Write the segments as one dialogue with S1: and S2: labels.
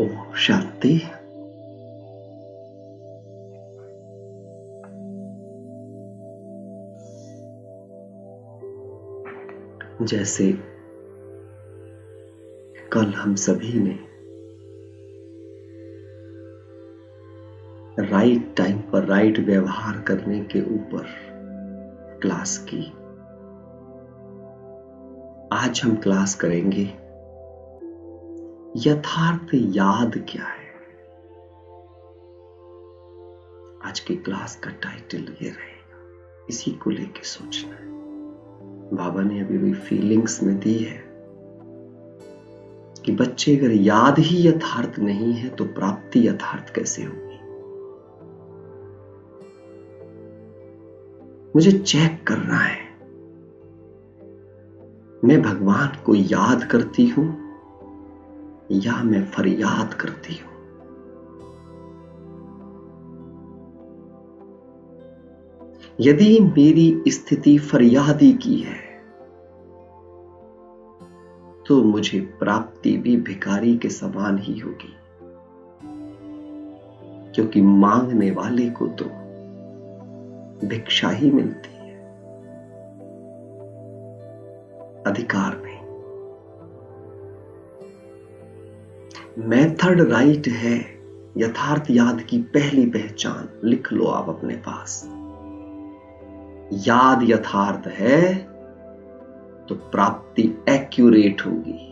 S1: ओम शांति जैसे कल हम सभी ने राइट टाइम पर राइट व्यवहार करने के ऊपर क्लास की। आज हम क्लास करेंगे। यथार्थ याद क्या है? आज की क्लास का टाइटल ये रहेगा। इसी को लेके सोचना है। बाबा ने अभी भी फीलिंग्स में दी है कि बच्चे अगर याद ही यथार्थ नहीं है तो प्राप्ति यथार्थ कैसे होगी? मुझे चेक करना है। मैं भगवान को याद करती हूँ या मैं फरियाद करती हूँ। यदि मेरी स्थिति फरियादी की है तो मुझे प्राप्ति भी भिखारी के समान ही होगी, क्योंकि मांगने वाले को तो भिक्षा ही मिलती है। अधिकार नहीं मेथड राइट है, यथार्थ याद की पहली पहचान लिख लो आप अपने पास। याद यथार्थ है तो प्राप्ति एक्यूरेट होगी।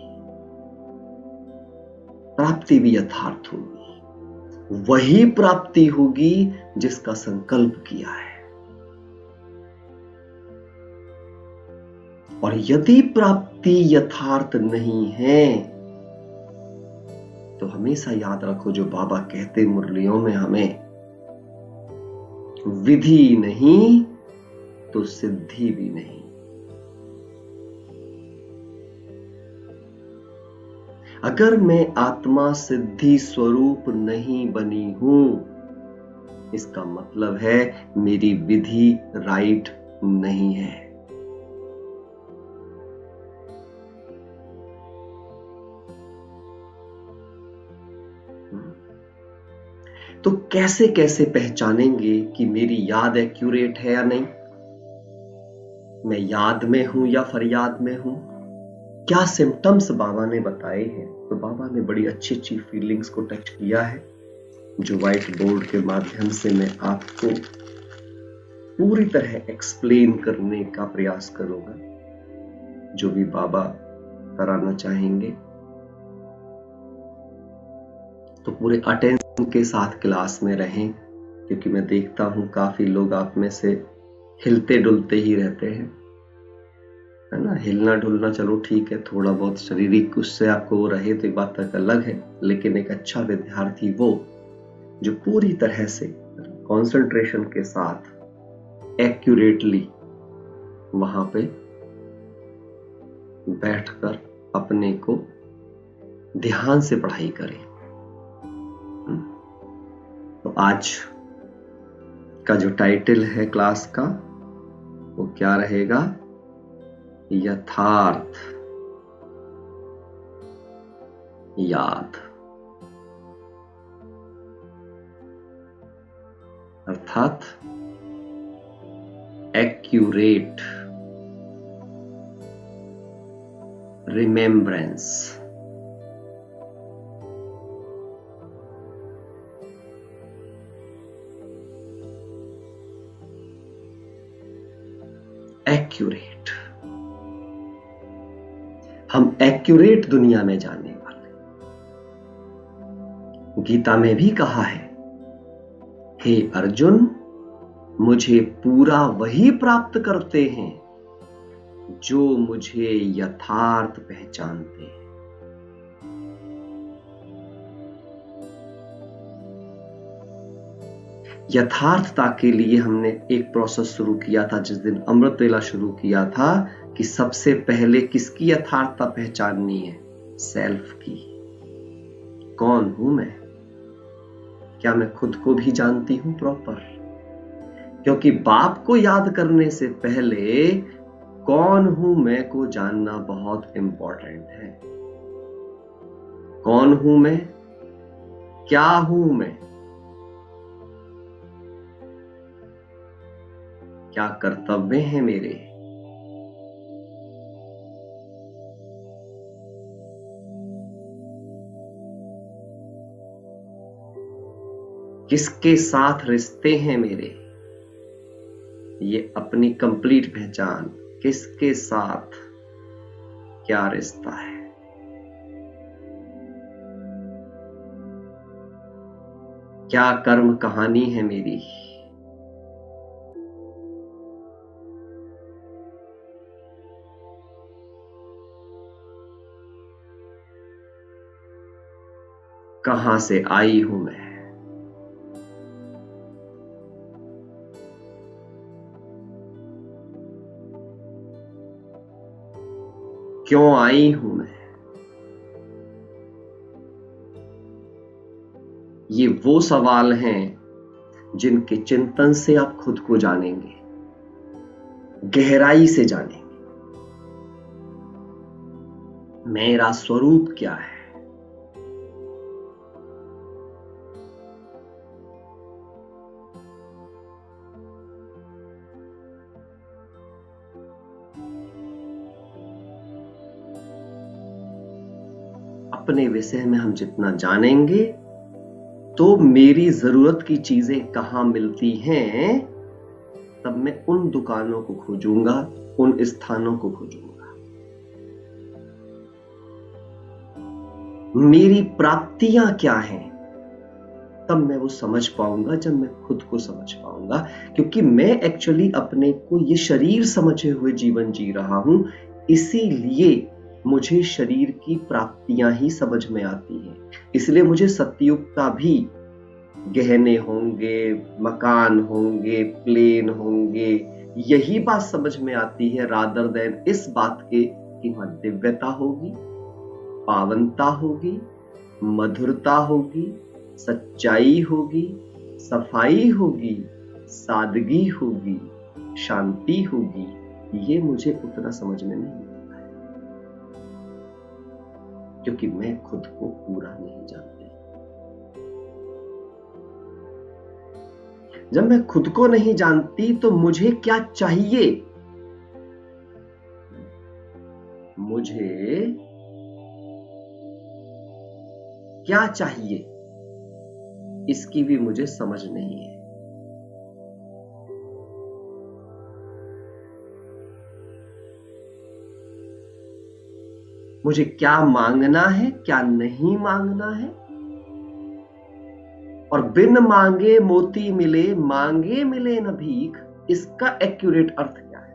S1: प्राप्ति भी यथार्थ होगी। वही प्राप्ति होगी जिसका संकल्प किया है। और यदि प्राप्ति यथार्थ नहीं है तो हमेशा याद रखो, जो बाबा कहते मुरलियों में हमें, विधि नहीं तो सिद्धि भी नहीं। अगर मैं आत्मा सिद्धि स्वरूप नहीं बनी हूँ, इसका मतलब है मेरी विधि राइट नहीं है। तो कैसे कैसे पहचानेंगे कि मेरी याद एक्यूरेट है या नहीं? मैं याद में हूँ या फरियाद में हूँ? क्या सिम्टम्स बाबा ने बताए हैं? तो बाबा ने बड़ी अच्छी अच्छी फीलिंग्स को टच किया है, जो व्हाइट बोर्ड के माध्यम से मैं आपको पूरी तरह एक्सप्लेन करने का प्रयास करूँगा। जो भी बाबा कराना चाहेंगे। तो पूरे अटेंशन के साथ क्लास में रहें, क्योंकि मैं देखता हूँ काफ़ी लोग आप में से हिलते डुलते ही रहते हैं। है ना? हिलना डुलना चलो ठीक है, थोड़ा बहुत शारीरिक उससे आपको वो रहे तो बात तक अलग है, लेकिन एक अच्छा विद्यार्थी वो, जो पूरी तरह से कंसंट्रेशन के साथ एक्यूरेटली वहाँ पे बैठकर अपने को ध्यान से पढ़ाई करे। तो आज का जो टाइटल है क्लास का, वो क्या रहेगा? यथार्थ। याद। अर्थात एक्यूरेट रिमेम्बरेंस एक्यूरेट हम एक्यूरेट दुनिया में जाने वाले गीता में भी कहा है, हे अर्जुन, मुझे पूरा वही प्राप्त करते हैं, जो मुझे यथार्थ पहचानते हैं। यथार्थता के लिए हमने एक प्रोसेस शुरू किया था, जिस दिन अमृत वेला शुरू किया था कि सबसे पहले किसकी यथार्थता पहचाननी है? सेल्फ की। कौन हूँ मैं? क्या मैं खुद को भी जानती हूँ प्रॉपर क्योंकि बाप को याद करने से पहले कौन हूँ मैं को जानना बहुत इंपॉर्टेंट है। कौन हूँ मैं? क्या हूँ मैं? क्या कर्तव्य हैं मेरे? किसके साथ रिश्ते हैं मेरे? ये अपनी कंप्लीट पहचान किसके साथ क्या रिश्ता है? क्या कर्म कहानी है मेरी? कहाँ से आई हूँ मैं? क्यों आई हूँ मैं? ये वो सवाल हैं जिनके चिंतन से आप खुद को जानेंगे, गहराई से जानेंगे। मेरा स्वरूप क्या है? अपने विषय में हम जितना जानेंगे तो मेरी ज़रूरत की चीज़ें कहाँ मिलती हैं, तब मैं उन दुकानों को खोजूँगा, उन स्थानों को खोजूँगा। मेरी प्राप्तियाँ क्या हैं, तब मैं वो समझ पाऊँगा जब मैं खुद को समझ पाऊँगा, क्योंकि मैं एक्चुअली अपने को ये शरीर समझे हुए जीवन जी रहा हूँ, इसीलिए मुझे शरीर की प्राप्तियाँ ही समझ में आती हैं। इसलिए मुझे सत्युग का भी गहने होंगे, मकान होंगे, प्लेन होंगे, यही बात समझ में आती है रादर देन इस बात के कि वहाँ दिव्यता होगी, पावनता होगी, मधुरता होगी, सच्चाई होगी, सफ़ाई होगी, सादगी होगी, शांति होगी, ये मुझे उतना समझ में नहीं। क्योंकि मैं खुद को पूरा नहीं जानती। जब मैं खुद को नहीं जानती तो मुझे क्या चाहिए? मुझे क्या चाहिए? इसकी भी मुझे समझ नहीं है। मुझे क्या मांगना है, क्या नहीं मांगना है? और बिन मांगे मोती मिले, मांगे मिले न भीख, इसका एक्यूरेट अर्थ क्या है?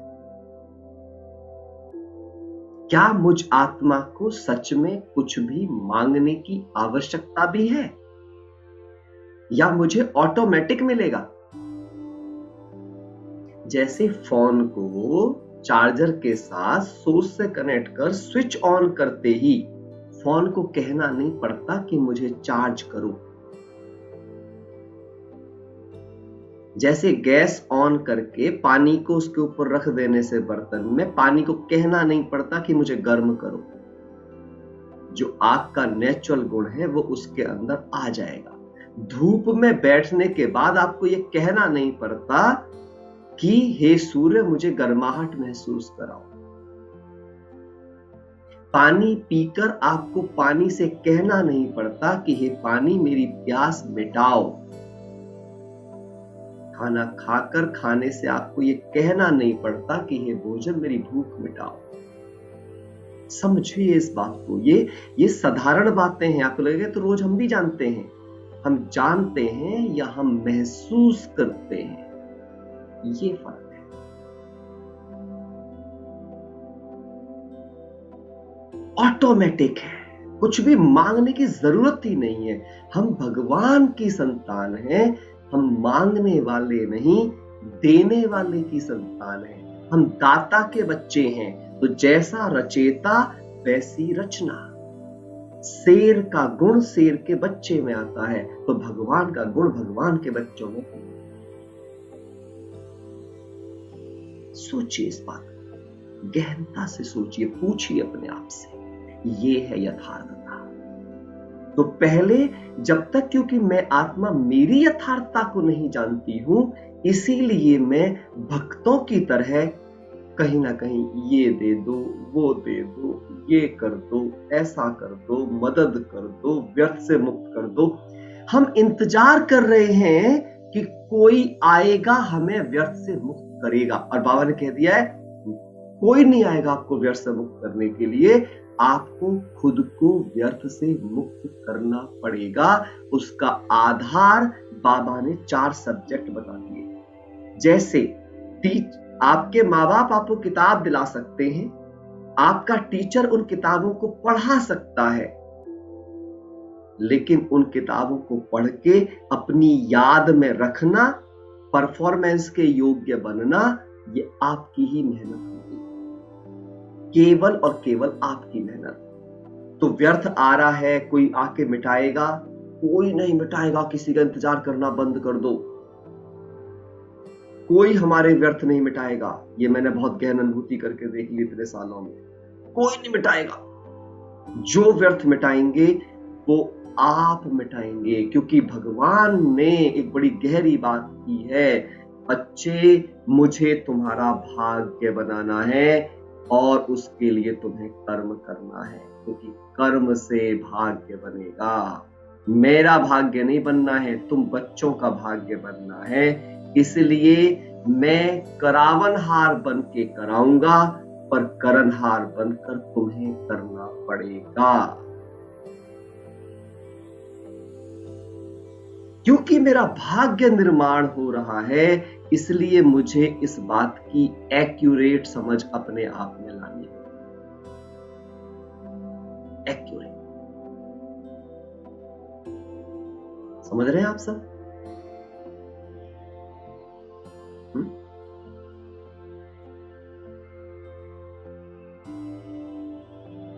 S1: क्या मुझ आत्मा को सच में कुछ भी मांगने की आवश्यकता भी है? या मुझे ऑटोमेटिक मिलेगा? जैसे फ़ोन को चार्जर के साथ सोर्स से कनेक्ट कर स्विच ऑन करते ही फ़ोन को कहना नहीं पड़ता कि मुझे चार्ज करो। जैसे गैस ऑन करके पानी को उसके ऊपर रख देने से बर्तन में पानी को कहना नहीं पड़ता कि मुझे गर्म करो। जो आग का नेचुरल गुण है, वो उसके अंदर आ जाएगा। धूप में बैठने के बाद आपको यह कहना नहीं पड़ता कि हे सूर्य, मुझे गर्माहट महसूस कराओ। पानी पीकर आपको पानी से कहना नहीं पड़ता कि हे पानी, मेरी प्यास मिटाओ। खाना खाकर खाने से आपको ये कहना नहीं पड़ता कि हे भोजन, मेरी भूख मिटाओ। समझिए इस बात को। ये ये साधारण बातें हैं, आपको लगेगा तो रोज हम भी जानते हैं। हम जानते हैं या हम महसूस करते हैं। ये फ़र्क है। ऑटोमेटिक है कुछ भी मांगने की ज़रूरत ही नहीं है। हम भगवान की संतान हैं। हम मांगने वाले नहीं, देने वाले की संतान है। हम दाता के बच्चे हैं। तो जैसा रचेता, वैसी रचना। शेर का गुण शेर के बच्चे में आता है। तो भगवान का गुण भगवान के बच्चों में सोचिए इस बात गहनता से सोचिए, पूछिए अपने आप से, ये है यथार्थता। तो पहले, जब तक क्योंकि मैं आत्मा मेरी यथार्थता को नहीं जानती हूँ, इसीलिए मैं भक्तों की तरह कहीं ना कहीं ये दे दो, वो दे दो, ये कर दो, ऐसा कर दो, मदद कर दो, व्यर्थ से मुक्त कर दो। हम इंतज़ार कर रहे हैं कि कोई आएगा हमें व्यर्थ से मुक्त करेगा। और बाबा ने कह दिया है, कोई नहीं आएगा आपको व्यर्थ से मुक्त करने के लिए। आपको खुद को व्यर्थ से मुक्त करना पड़ेगा। उसका आधार बाबा ने चार सब्जेक्ट बता दिए। जैसे, टीच, आपके माँ बाप आपको किताब दिला सकते हैं। आपका टीचर उन किताबों को पढ़ा सकता है। लेकिन उन किताबों को पढ़ के अपनी याद में रखना परफॉर्मेंस के योग्य बनना, ये आपकी ही मेहनत होगी केवल और केवल आपकी मेहनत। तो व्यर्थ आ रहा है, कोई आके मिटाएगा, कोई नहीं मिटाएगा, किसी का इंतज़ार करना बंद कर दो। कोई हमारे व्यर्थ नहीं मिटाएगा, ये मैंने बहुत गहन अनुभूति करके देख ली इतने सालों में। कोई नहीं मिटाएगा। जो व्यर्थ मिटाएँगे, वो आप मिटाएँगे, क्योंकि भगवान ने एक बड़ी गहरी बात की है। बच्चे, मुझे तुम्हारा भाग्य बनाना है और उसके लिए तुम्हें कर्म करना है, क्योंकि कर्म से भाग्य बनेगा। मेरा भाग्य नहीं बनना है, तुम बच्चों का भाग्य बनना है। इसलिए मैं करावन हार बन के कराऊँगा, पर करनहार बनकर तुम्हें करना पड़ेगा। क्योंकि मेरा भाग्य निर्माण हो रहा है, इसलिए मुझे इस बात की एक्यूरेट समझ अपने आप में लानी है। एक्यूरेट समझ रहे हैं आप सब?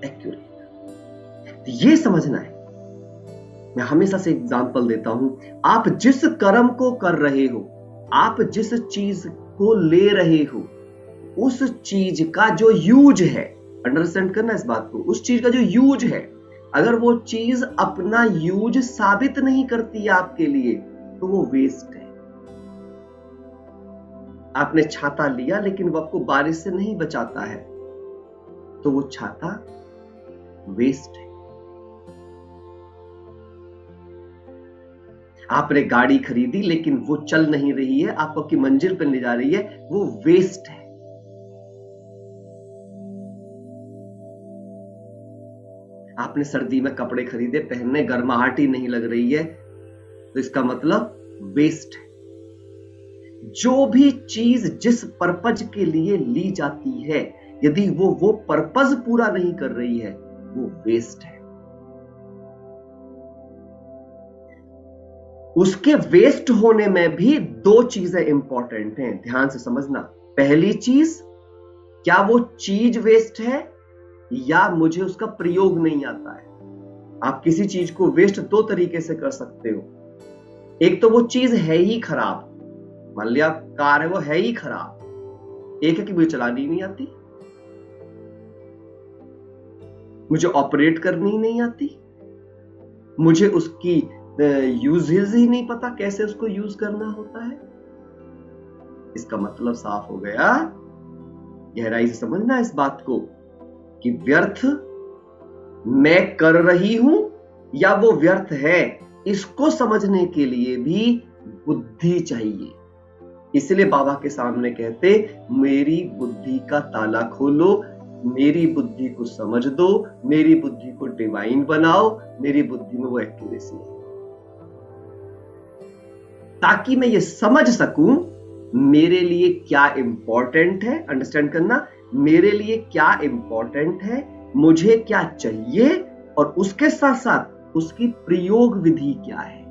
S1: एक्यूरेट हम्म? ये समझना है। मैं हमेशा से एग्ज़ाम्पल देता हूँ। आप जिस कर्म को कर रहे हो, आप जिस चीज़ को ले रहे हो, उस चीज़ का जो यूज़ है अंडरस्टैंड करना इस बात को, उस चीज़ का जो यूज़ है, अगर वो चीज़ अपना यूज़ साबित नहीं करती आपके लिए तो वो वेस्ट है। आपने छाता लिया, लेकिन वो आपको बारिश से नहीं बचाता है तो वो छाता वेस्ट है। आपने गाड़ी खरीदी, लेकिन वो चल नहीं रही है आपको की मंजिल पर ले जा रही है, वो वेस्ट है। आपने सर्दी में कपड़े खरीदे, पहनने गर्माहट ही नहीं लग रही है तो इसका मतलब वेस्ट है। जो भी चीज़ जिस पर्पज के लिए ली जाती है, यदि वो वो पर्पज पूरा नहीं कर रही है, वो वेस्ट है। उसके वेस्ट होने में भी दो चीज़ें इंपॉर्टेंट हैं। ध्यान से समझना। पहली चीज़, क्या वो चीज़ वेस्ट है या मुझे उसका प्रयोग नहीं आता है? आप किसी चीज़ को वेस्ट दो तरीके से कर सकते हो। एक तो वो चीज़ है ही खराब। मान लिया कार है, वो है ही खराब। एक है कि मुझे चलानी नहीं आती। मुझे ऑपरेट करनी नहीं आती। मुझे उसकी यूजेज ही नहीं पता कैसे उसको यूज़ करना होता है। इसका मतलब साफ़ हो गया। गहराई से समझना इस बात को कि व्यर्थ मैं कर रही हूँ या वो व्यर्थ है, इसको समझने के लिए भी बुद्धि चाहिए। इसलिए बाबा के सामने कहते, मेरी बुद्धि का ताला खोलो, मेरी बुद्धि को समझ दो, मेरी बुद्धि को डिवाइन बनाओ, मेरी बुद्धि में वो एक्यूरेसी है। ताकि मैं ये समझ सकूँ, मेरे लिए क्या इंपॉर्टेंट है? अंडरस्टैंड करना, मेरे लिए क्या इंपॉर्टेंट है? मुझे क्या चाहिए? और उसके साथ साथ उसकी प्रयोग विधि क्या है?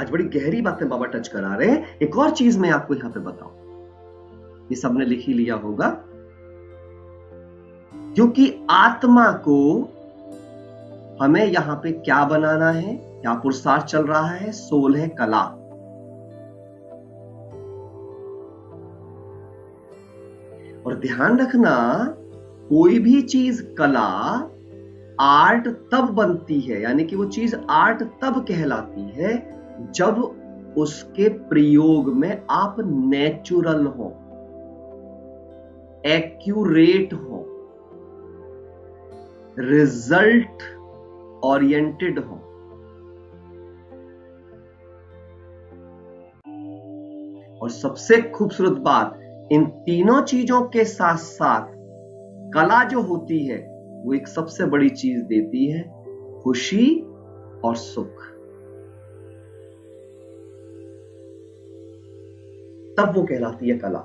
S1: आज बड़ी गहरी बातें बाबा टच करा रहे हैं। एक और चीज़ मैं आपको यहाँ पे बताऊँ। ये सबने लिख ही लिया होगा। क्योंकि आत्मा को हमें यहाँ पे क्या बनाना है? क्या पुरस्कार चल रहा है, सोल है कला। और ध्यान रखना, कोई भी चीज़ कला, आर्ट तब बनती है, यानी कि वो चीज़ आर्ट तब कहलाती है, जब उसके प्रयोग में आप नेचुरल हो एक्यूरेट हो। रिज़ल्ट ओरिएंटेड हो। और सबसे खूबसूरत बात, इन तीनों चीज़ों के साथ साथ कला जो होती है, वो एक सबसे बड़ी चीज़ देती है, खुशी और सुख। तब वो कहलाती है कला।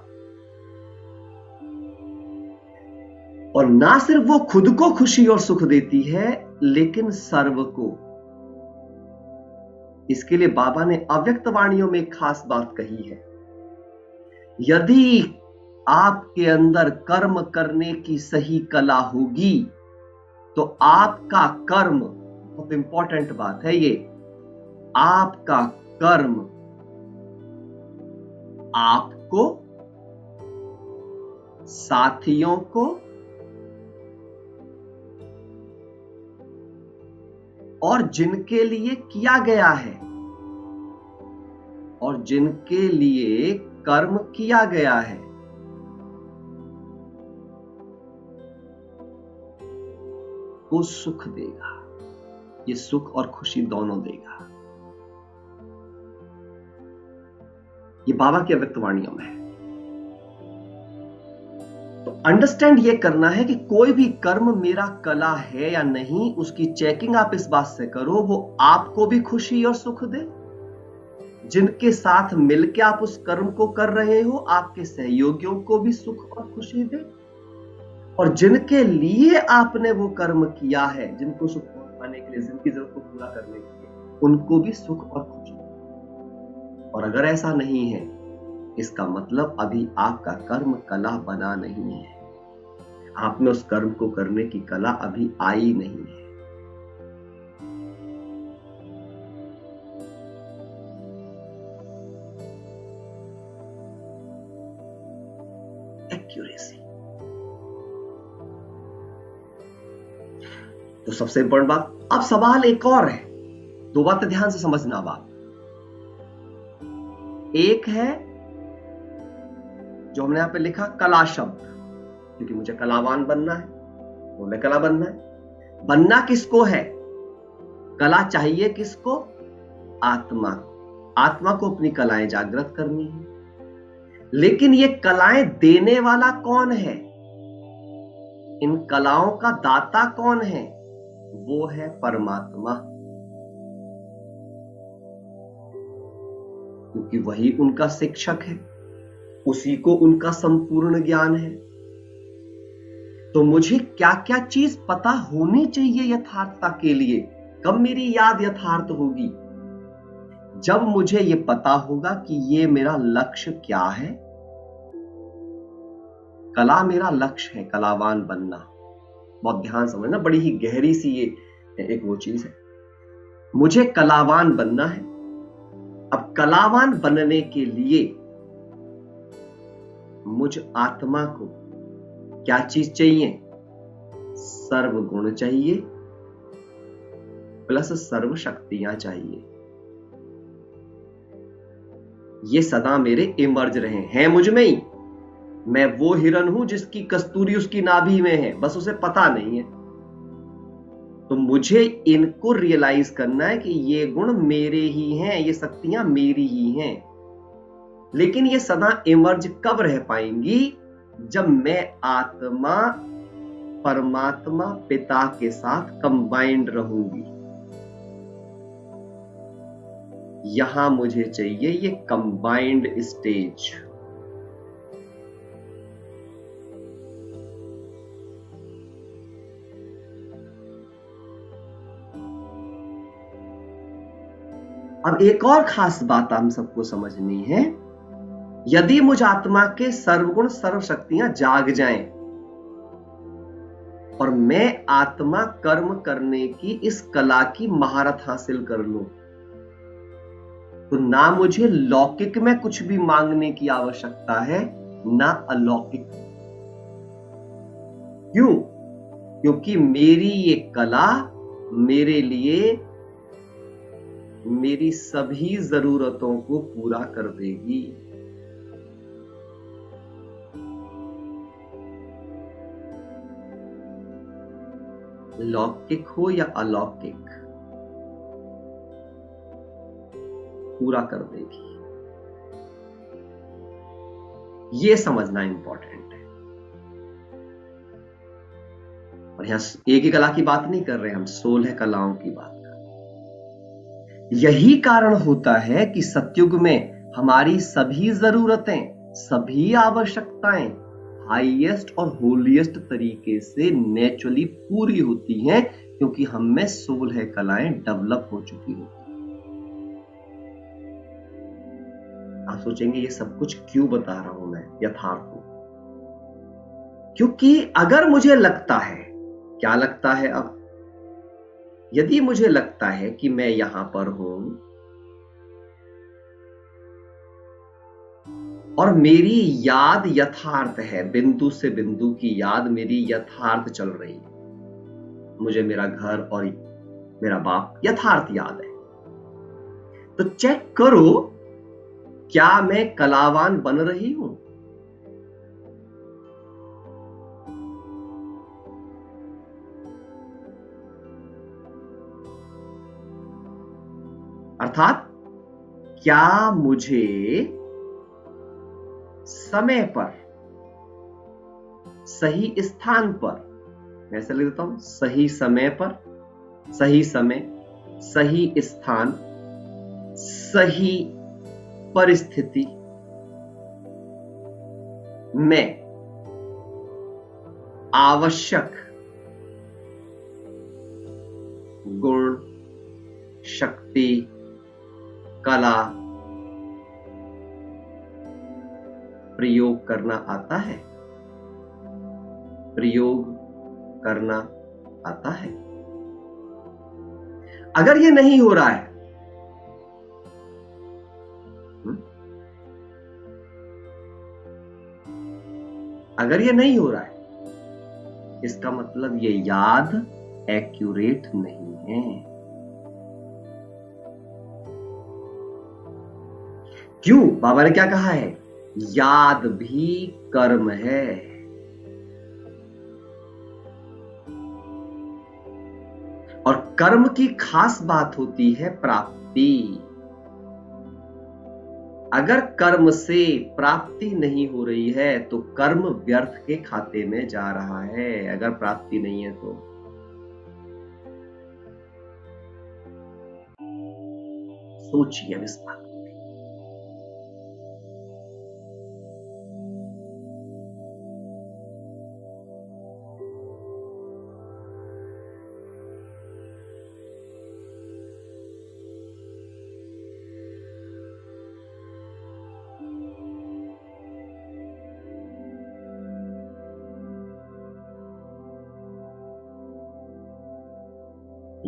S1: और ना सिर्फ़ वो खुद को खुशी और सुख देती है लेकिन सर्व को। इसके लिए बाबा ने अव्यक्त वाणियों में खास बात कही है। यदि आपके अंदर कर्म करने की सही कला होगी तो आपका कर्म, बहुत इंपॉर्टेंट बात है ये, आपका कर्म आपको, साथियों को और जिनके लिए किया गया है और जिनके लिए कर्म किया गया है। को सुख देगा। ये सुख और खुशी दोनों देगा। ये बाबा की अव्यक्त वाणियों में है। अंडरस्टैंड ये करना है कि कोई भी कर्म मेरा कला है या नहीं, उसकी चेकिंग आप इस बात से करो, वो आपको भी खुशी और सुख दे। जिनके साथ मिलकर आप उस कर्म को कर रहे हो, आपके सहयोगियों को भी सुख और खुशी दे। और जिनके लिए आपने वो कर्म किया है, जिनको सुख पहुँचाने के लिए, जिनकी ज़रूरत को पूरा करने के लिए, उनको भी सुख और खुशी और अगर ऐसा नहीं है इसका मतलब अभी आपका कर्म कला बना नहीं है। आप में उस कर्म को करने की कला अभी आई नहीं है। एक्यूरेसी तो सबसे इंपॉर्टेंट बात, अब सवाल एक और है। दो बातें ध्यान से समझना बात। एक है जो हमने यहाँ पे लिखा कला शब्द क्योंकि मुझे कलावान बनना है, बोले कला बनना है। बनना किसको है? कला चाहिए किसको? आत्मा। आत्मा को अपनी कलाएँ जागृत करनी है। लेकिन ये कलाएँ देने वाला कौन है? इन कलाओं का दाता कौन है? वो है परमात्मा। क्योंकि वही उनका शिक्षक है। उसी को उनका संपूर्ण ज्ञान है। तो मुझे क्या क्या चीज़ पता होनी चाहिए यथार्थता के लिए? कब मेरी याद यथार्थ होगी? जब मुझे यह पता होगा कि ये मेरा लक्ष्य क्या है। कला मेरा लक्ष्य है, कलावान बनना। बहुत ध्यान समझना, बड़ी ही गहरी सी ये एक वो चीज़ है। मुझे कलावान बनना है। अब कलावान बनने के लिए मुझ आत्मा को क्या चीज़ चाहिए? सर्व गुण चाहिए प्लस सर्व शक्तियाँ चाहिए। ये सदा मेरे इमर्ज रहे हैं। मुझमें ही। मैं वो हिरन हूँ जिसकी कस्तूरी उसकी नाभि में है। बस उसे पता नहीं है। तो मुझे इनको रियलाइज़ करना है कि ये गुण मेरे ही हैं, ये शक्तियाँ मेरी ही हैं। लेकिन ये सदा इमर्ज कब रह पाएँगी? जब मैं आत्मा, परमात्मा, पिता के साथ कंबाइंड रहूँगी। यहाँ मुझे चाहिए ये कंबाइंड स्टेज अब एक और खास बात हम सबको समझनी है। यदि मुझ आत्मा के सर्वगुण सर्वशक्तियाँ जाग जाएँ, और मैं आत्मा कर्म करने की इस कला की महारत हासिल कर लूँ तो ना मुझे लौकिक में कुछ भी मांगने की आवश्यकता है, ना अलौकिक। क्यों? क्योंकि मेरी ये कला मेरे लिए मेरी सभी जरूरतों को पूरा कर देगी। लौकिक हो या अलौकिक? पूरा कर देगी ये समझना इंपॉर्टेंट है। और यहाँ एक ही कला की बात नहीं कर रहे हम सोलह कलाओं की बात कर यही कारण होता है कि सत्युग में हमारी सभी जरूरतें, सभी आवश्यकताएँ हाईएस्ट और होलीएस्ट तरीके से नेचुरली पूरी होती हैं, क्योंकि हम में सोलह कलाएँ डेवलप हो चुकी होती आप सोचेंगे, ये सब कुछ क्यों बता रहा हूँ मैं, यथार्थ हूँ। क्योंकि अगर मुझे लगता है, क्या लगता है अब? यदि मुझे लगता है कि मैं यहाँ पर हूँ और मेरी याद यथार्थ है। बिंदु से बिंदु की याद मेरी यथार्थ चल रही। है मुझे मेरा घर और मेरा बाप यथार्थ याद है। तो चेक करो, क्या मैं कलावान बन रही हूँ? अर्थात, क्या मुझे समय पर, सही स्थान पर, मैं ऐसे लिख देता हूँ, सही समय पर, सही समय, सही स्थान, सही परिस्थिति में आवश्यक गुण, शक्ति, कला प्रयोग करना आता है। प्रयोग करना आता है। अगर यह नहीं हो रहा है अगर ये नहीं हो रहा है, इसका मतलब ये याद एक्यूरेट नहीं है। क्यों? बाबा ने क्या कहा है? याद भी कर्म है। और कर्म की खास बात होती है प्राप्ति। अगर कर्म से प्राप्ति नहीं हो रही है तो कर्म व्यर्थ के खाते में जा रहा है, अगर प्राप्ति नहीं है तो। सोचिए इस बात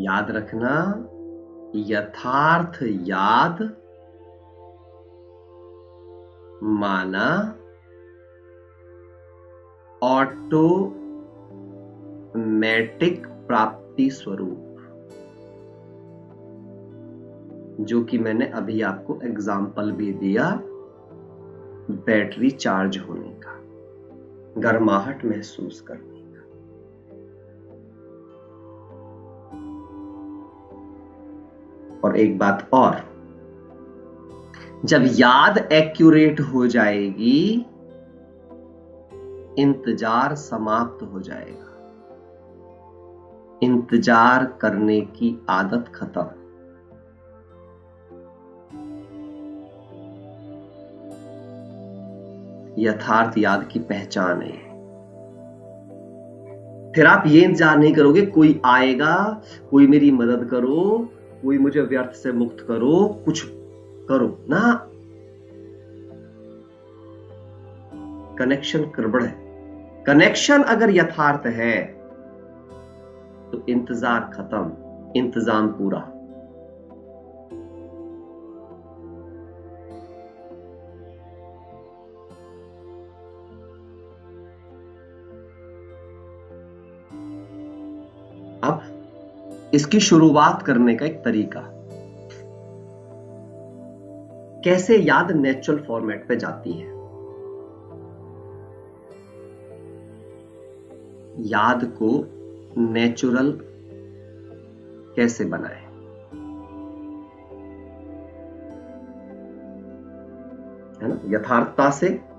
S1: याद रखना, यथार्थ याद माना ऑटोमेटिक प्राप्ति स्वरूप, जो कि मैंने अभी आपको एग्ज़ाम्पल भी दिया बैटरी चार्ज होने का। गर्माहट महसूस करना। और एक बात और। जब याद एक्यूरेट हो जाएगी, इंतज़ार समाप्त हो जाएगा। इंतज़ार करने की आदत खत्म। यथार्थ याद की पहचान है। फिर आप ये इंतज़ार नहीं करोगे, कोई आएगा, कोई मेरी मदद करो कोई मुझे व्यर्थ से मुक्त करो, कुछ करो। ना। कनेक्शन गड़बड़ है। कनेक्शन अगर यथार्थ है तो इंतज़ार खत्म, इंतज़ाम पूरा। इसकी शुरुआत करने का एक तरीका। कैसे याद नेचुरल फॉर्मेट पे जाती है? याद को नेचुरल कैसे बनाए? है ना? यथार्थता से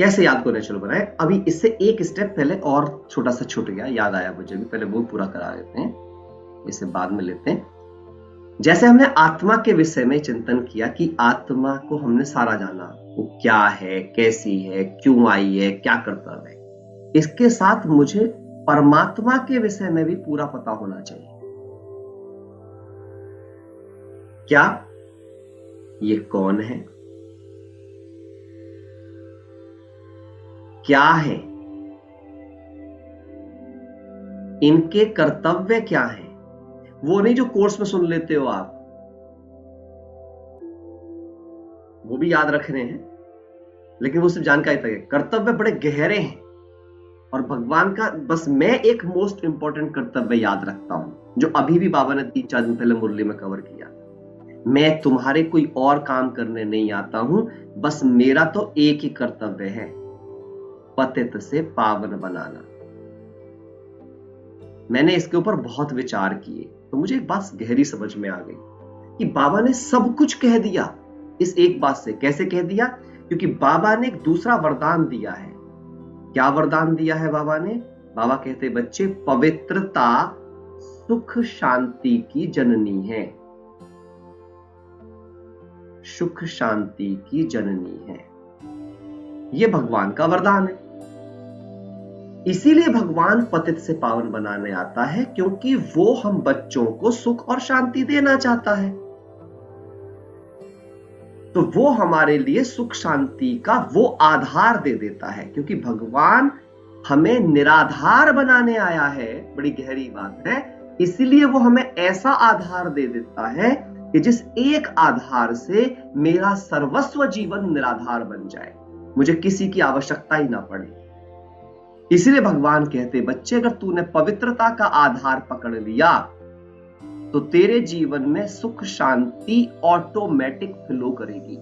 S1: कैसे याद को नेचुरल बनाए? अभी इससे एक स्टेप पहले और छोटा सा छूट गया, याद आया मुझे भी, पहले वो पूरा करा देते हैं। इसे बाद में लेते हैं। जैसे हमने आत्मा के विषय में चिंतन किया कि आत्मा को हमने सारा जाना, वो क्या है, कैसी है, क्यों आई है, क्या करता है, इसके साथ मुझे परमात्मा के विषय में भी पूरा पता होना चाहिए। क्या? ये कौन है? क्या है? इनके कर्तव्य क्या है? वो नहीं जो कोर्स में सुन लेते हो आप। वो भी याद रख रहे हैं, लेकिन वो सिर्फ़ जानकारी तक है। कर्तव्य बड़े गहरे हैं, और भगवान का बस मैं एक मोस्ट इंपॉर्टेंट कर्तव्य याद रखता हूँ, जो अभी भी बाबा ने तीन चार दिन पहले मुरली में कवर किया। मैं तुम्हारे कोई और काम करने नहीं आता हूँ, बस मेरा तो एक ही कर्तव्य है। पतित से पावन बनाना। मैंने इसके ऊपर बहुत विचार किए तो मुझे एक बात गहरी समझ में आ गई कि बाबा ने सब कुछ कह दिया। इस एक बात से कैसे कह दिया? क्योंकि बाबा ने एक दूसरा वरदान दिया है। क्या वरदान दिया है बाबा ने? बाबा कहते बच्चे, पवित्रता, सुख, शांति की जननी है। सुख, शांति की जननी है। यह भगवान का वरदान है। इसीलिए भगवान पतित से पावन बनाने आता है क्योंकि वो हम बच्चों को सुख और शांति देना चाहता है। तो वो हमारे लिए सुख शांति का वो आधार दे देता है, क्योंकि भगवान हमें निराधार बनाने आया है। बड़ी गहरी बात है। इसलिए वो हमें ऐसा आधार दे देता है कि जिस एक आधार से मेरा सर्वस्व जीवन निराधार बन जाए। मुझे किसी की आवश्यकता ही ना पड़े। इसलिए भगवान कहते, बच्चे, अगर तूने पवित्रता का आधार पकड़ लिया तो तेरे जीवन में सुख, शांति ऑटोमेटिक फ्लो करेगी.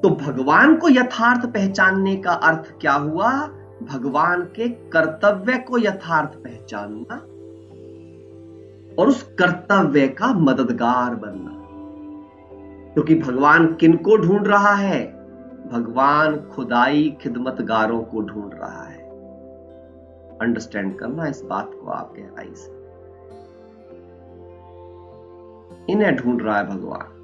S1: तो भगवान को यथार्थ पहचानने का अर्थ क्या हुआ? भगवान के कर्तव्य को यथार्थ पहचानना और उस कर्तव्य का मददगार बनना। क्योंकि तो भगवान किनको ढूंढ रहा है? भगवान खुदाई खिदमतगारों को ढूंढ रहा है। अंडरस्टैंड करना इस बात को आप गहराई से। इन्हें ढूंढ रहा है भगवान।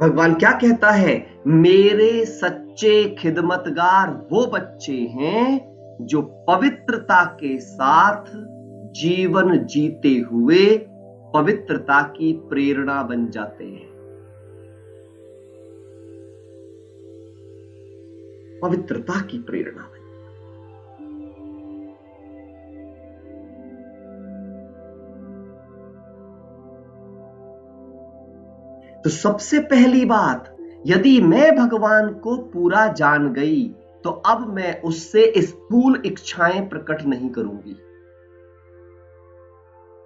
S1: भगवान क्या कहता है? मेरे सच्चे खिदमतगार वो बच्चे हैं जो पवित्रता के साथ जीवन जीते हुए पवित्रता की प्रेरणा बन जाते हैं। पवित्रता की प्रेरणा बन। तो सबसे पहली बात, यदि मैं भगवान को पूरा जान गई तो अब मैं उससे स्थूल इच्छाएँ प्रकट नहीं करूँगी।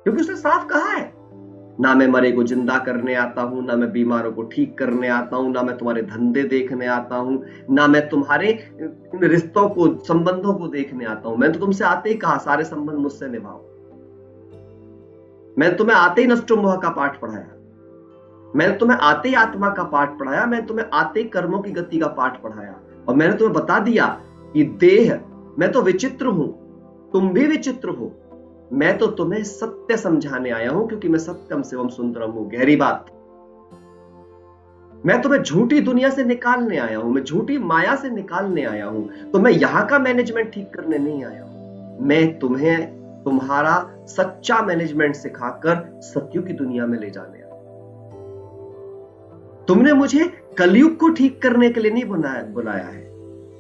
S1: क्योंकि उसने साफ़ कहा है ना मैं मरे को ज़िंदा करने आता हूँ, ना मैं बीमारों को ठीक करने आता हूँ, ना मैं तुम्हारे धंधे देखने आता हूँ, ना मैं तुम्हारे रिश्तों को, संबंधों को देखने आता हूँ। मैं तो तुमसे आते ही कहा, सारे संबंध मुझसे निभाओ। मैं तुम्हें आते ही नष्टोमोह का पाठ पढ़ाया। मैंने तुम्हें आते ही आत्मा का पाठ पढ़ाया, मैंने तुम्हें आते ही कर्मों की गति का पाठ पढ़ाया। और मैंने तुम्हें बता दिया कि देह, मैं तो विचित्र हूँ, तुम भी विचित्र हो। मैं तो तुम्हें सत्य समझाने आया हूँ, क्योंकि मैं सत्यम शिवम सुंदरम हूँ, गहरी बात। मैं तुम्हें झूठी दुनिया से निकालने आया हूँ, मैं झूठी माया से निकालने आया हूँ तो मैं यहाँ का मैनेजमेंट ठीक करने नहीं आया हूँ। मैं तुम्हें तुम्हारा सच्चा मैनेजमेंट सिखाकर सत्यु की दुनिया में ले जाने आया तुमने मुझे कलयुग को ठीक करने के लिए नहीं बुलाया बुलाया है।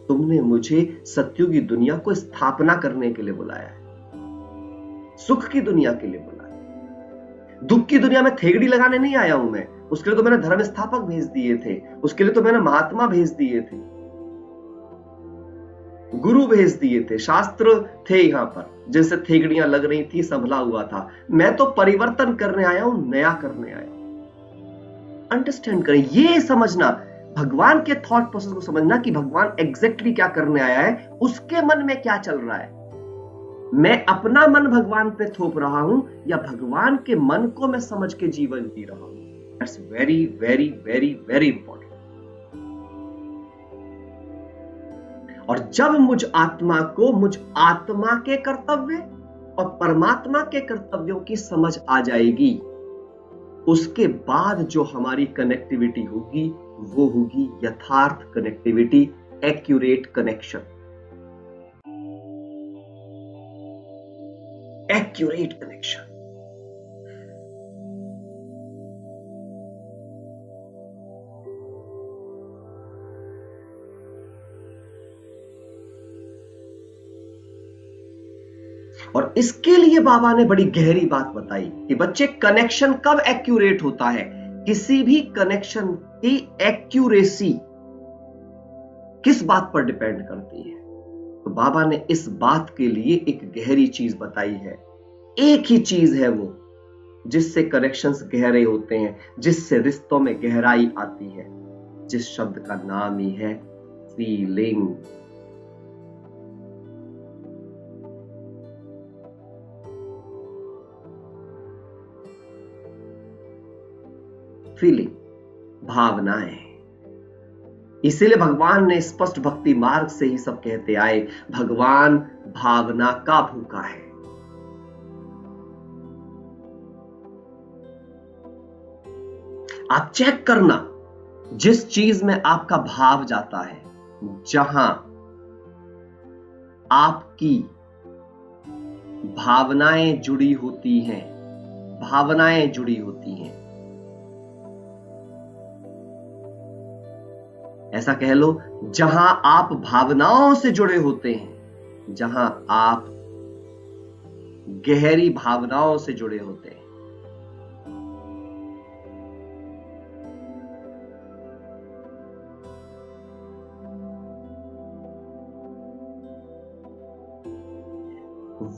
S1: तुमने मुझे सत्यु की दुनिया को स्थापना करने के लिए बुलाया है। सुख की दुनिया के लिए बुलाया दुख की दुनिया में थेगड़ी लगाने नहीं आया हूँ मैं। उसके लिए तो मैंने धर्म स्थापक भेज दिए थे। उसके लिए तो मैंने महात्मा भेज दिए थे। गुरु भेज दिए थे। शास्त्र थे यहाँ पर। जैसे थेगड़ियाँ लग रही थी, संभला हुआ था। मैं तो परिवर्तन करने आया हूँ, नया करने आया अंडरस्टैंड करें, ये समझना, भगवान के थॉट प्रोसेस को समझना कि भगवान एग्जैक्टली exactly क्या करने आया है, उसके मन में क्या चल रहा है। मैं अपना मन भगवान पे थोप रहा हूँ या भगवान के मन को मैं समझ के जीवन जी रहा हूँ। That's very very very very important और जब मुझ आत्मा को, मुझ आत्मा के कर्तव्य और परमात्मा के कर्तव्यों की समझ आ जाएगी, उसके बाद जो हमारी कनेक्टिविटी होगी, वो होगी यथार्थ connectivity accurate connection accurate connection और इसके लिए बाबा ने बड़ी गहरी बात बताई कि बच्चे कनेक्शन कब एक्यूरेट होता है? किसी भी कनेक्शन की एक्यूरेसी किस बात पर डिपेंड करती है? तो बाबा ने इस बात के लिए एक गहरी चीज़ बताई है। एक ही चीज़ है वो, जिससे कनेक्शंस गहरे होते हैं, जिससे रिश्तों में गहराई आती है, जिस शब्द का नाम ही है फीलिंग फीलिंग भावनाएँ। इसीलिए भगवान ने स्पष्ट भक्ति मार्ग से ही सब कहते आए, भगवान भावना का भूखा है। आप चेक करना, जिस चीज़ में आपका भाव जाता है, जहाँ आपकी भावनाएँ जुड़ी होती हैं, भावनाएँ जुड़ी होती हैं। ऐसा कह लो, जहाँ आप भावनाओं से जुड़े होते हैं, जहाँ आप गहरी भावनाओं से जुड़े होते हैं।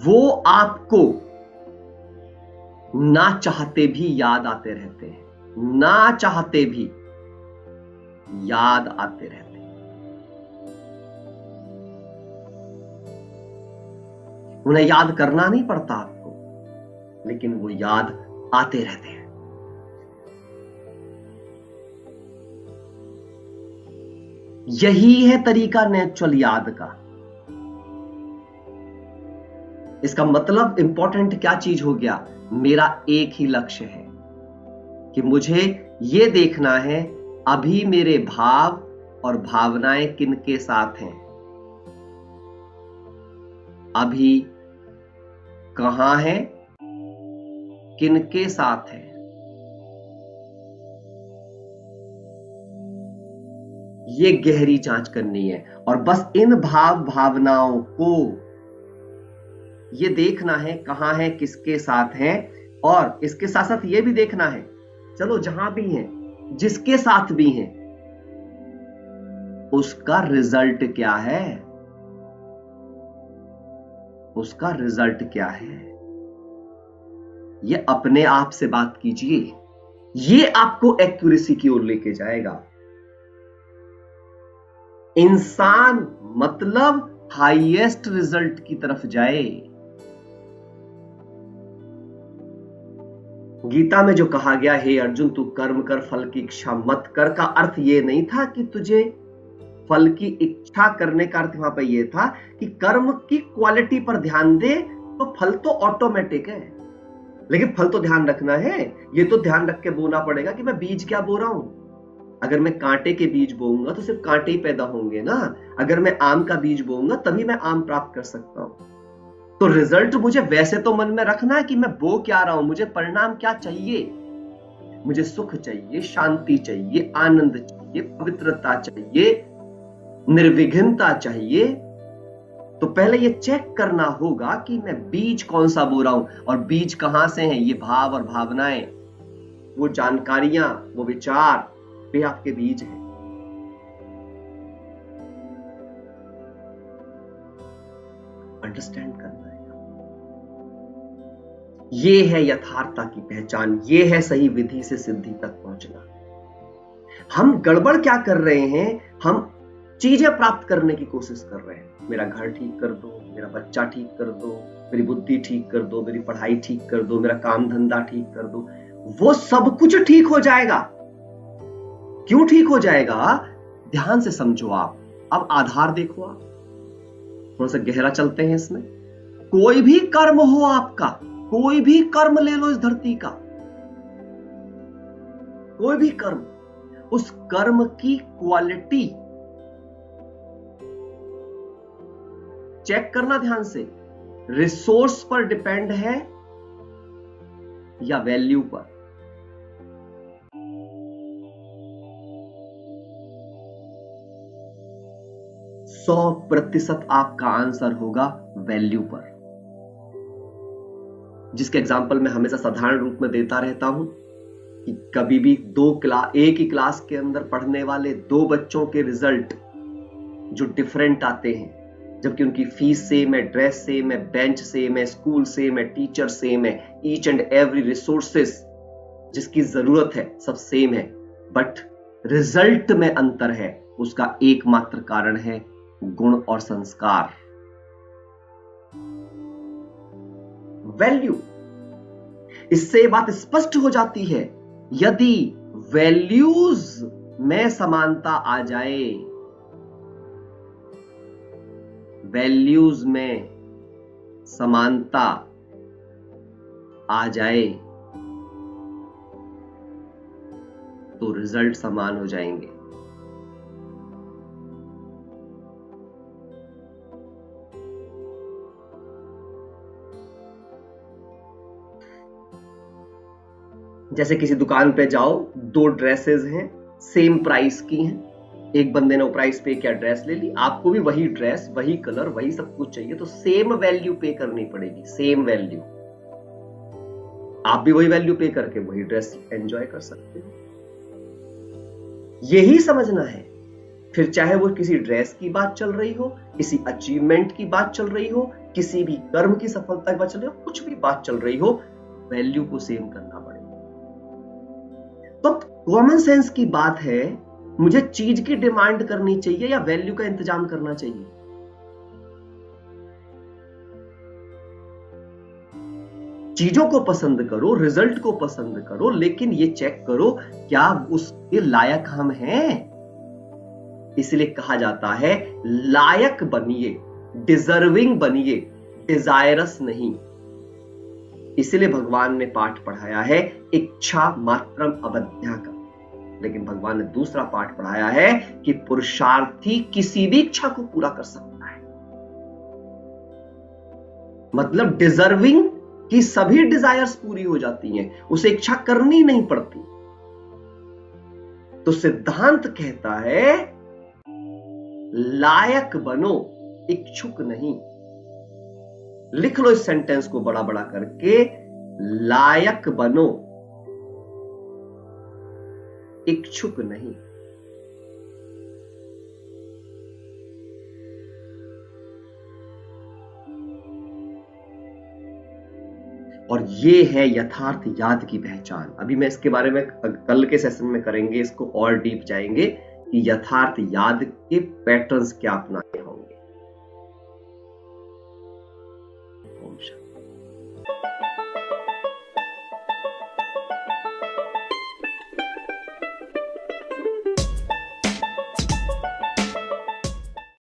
S1: वो आपको ना चाहते भी याद आते रहते हैं, ना चाहते भी। याद आते रहते उन्हें याद करना नहीं पड़ता आपको, लेकिन वो याद आते रहते हैं। यही है तरीका नेचुरल याद का। इसका मतलब इंपॉर्टेंट क्या चीज़ हो गया? मेरा एक ही लक्ष्य है कि मुझे यह देखना है अभी मेरे भाव और भावनाएँ किन के साथ हैं? अभी कहाँ है? किन के साथ है? ये गहरी जाँच करनी है और बस इन भाव भावनाओं को ये देखना है कहाँ है, किसके साथ है और इसके साथ साथ ये भी देखना है। चलो जहाँ भी हैं जिसके साथ भी हैं, उसका रिज़ल्ट क्या है? उसका रिज़ल्ट क्या है? ये अपने आप से बात कीजिए। ये आपको एक्यूरेसी की ओर लेके जाएगा। इंसान मतलब हाईएस्ट रिज़ल्ट की तरफ़ जाए। गीता में जो कहा गया, हे अर्जुन, तू कर्म कर, फल की इच्छा मत कर का अर्थ ये नहीं था कि तुझे फल की इच्छा करने का अर्थ वहाँ पर यह था कि कर्म की क्वालिटी पर ध्यान दे तो फल तो ऑटोमेटिक है। लेकिन फल तो ध्यान रखना है। ये तो ध्यान रख के बोना पड़ेगा कि मैं बीज क्या बो रहा हूँ। अगर मैं कांटे के बीज बोऊँगा तो सिर्फ़ कांटे ही पैदा होंगे ना। अगर मैं आम का बीज बोऊँगा, तभी मैं आम प्राप्त कर सकता हूँ। तो रिज़ल्ट मुझे वैसे तो मन में रखना है कि मैं बो क्या रहा हूँ, मुझे परिणाम क्या चाहिए? मुझे सुख चाहिए, शांति चाहिए, आनंद चाहिए, पवित्रता चाहिए, निर्विघ्नता चाहिए। तो पहले ये चेक करना होगा कि मैं बीज कौन सा बो रहा हूँ और बीज कहाँ से हैं, ये भाव और भावनाएँ, वो जानकारियाँ, वो विचार, वे आपके बीज हैं। अंडरस्टैंड करना। ये है यथार्थता की पहचान, ये है सही विधि से सिद्धि तक पहुँचना। हम गड़बड़ क्या कर रहे हैं? हम चीज़ें प्राप्त करने की कोशिश कर रहे हैं। मेरा घर ठीक कर दो, मेरा बच्चा ठीक कर दो, मेरी बुद्धि ठीक कर दो, मेरी पढ़ाई ठीक कर दो, मेरा काम धंधा ठीक कर दो। वो सब कुछ ठीक हो जाएगा। क्यों ठीक हो जाएगा? ध्यान से समझो आप। अब आधार देखो आप। थोड़ा सा गहरा चलते हैं इसमें। कोई भी कर्म हो आपका कोई भी कर्म ले लो इस धरती का। कोई भी कर्म, उस कर्म की क्वालिटी चेक करना ध्यान से। रिसोर्स पर डिपेंड है या वैल्यू पर? सौ प्रतिशत आपका आंसर होगा वैल्यू पर। जिसके एग्ज़ाम्पल मैं हमेशा साधारण रूप में देता रहता हूँ, कि कभी भी दो क्लास एक ही क्लास के अंदर पढ़ने वाले दो बच्चों के रिज़ल्ट जो डिफरेंट आते हैं, जबकि उनकी फ़ीस सेम है ड्रेस सेम है बेंच सेम है स्कूल सेम है टीचर सेम है ईच एंड एवरी रिसोर्सेस जिसकी ज़रूरत है, सब सेम है। बट रिज़ल्ट में अंतर है, उसका एकमात्र कारण है गुण और संस्कार। वैल्यू इससे बात स्पष्ट हो जाती है, यदि वैल्यूज़ में समानता आ जाए वैल्यूज़ में समानता आ जाए तो रिज़ल्ट समान हो जाएँगे। जैसे किसी दुकान पे जाओ, दो ड्रेसेस हैं सेम प्राइस की हैं। एक बंदे ने वो प्राइस पे किया ड्रेस ले ली। आपको भी वही ड्रेस वही कलर वही सब कुछ चाहिए तो सेम वैल्यू पे करनी पड़ेगी सेम वैल्यू आप भी वही वैल्यू पे करके वही ड्रेस एंजॉय कर सकते हो। यही समझना है। फिर चाहे वो किसी ड्रेस की बात चल रही हो, किसी अचीवमेंट की बात चल रही हो, किसी भी कर्म की सफलता की बात चल रही हो, कुछ भी बात चल रही हो वैल्यू को सेम करना तो कॉमन सेंस की बात है, मुझे चीज़ की डिमांड करनी चाहिए या वैल्यू का इंतज़ाम करना चाहिए? चीज़ों को पसंद करो रिज़ल्ट को पसंद करो, लेकिन ये चेक करो, क्या उसके लायक हम हैं? इसलिए कहा जाता है, लायक बनिए डिजर्विंग बनिए डिजायरस नहीं। इसलिए भगवान ने पाठ पढ़ाया है, इच्छा मात्रम अवध्या का। लेकिन भगवान ने दूसरा पाठ पढ़ाया है कि पुरुषार्थी किसी भी इच्छा को पूरा कर सकता है। मतलब डिजर्विंग की सभी डिजायर्स पूरी हो जाती हैं, उसे इच्छा करनी नहीं पड़ती। तो सिद्धांत कहता है, लायक बनो, इच्छुक नहीं। लिख लो इस सेंटेंस को बड़ा बड़ा करके, लायक बनो। इच्छुक नहीं। और ये है यथार्थ याद की पहचान। अभी मैं इसके बारे में कल के सेशन में करेंगे, इसको और डीप जाएँगे कि यथार्थ याद के पैटर्न्स क्या अपनाने होंगे।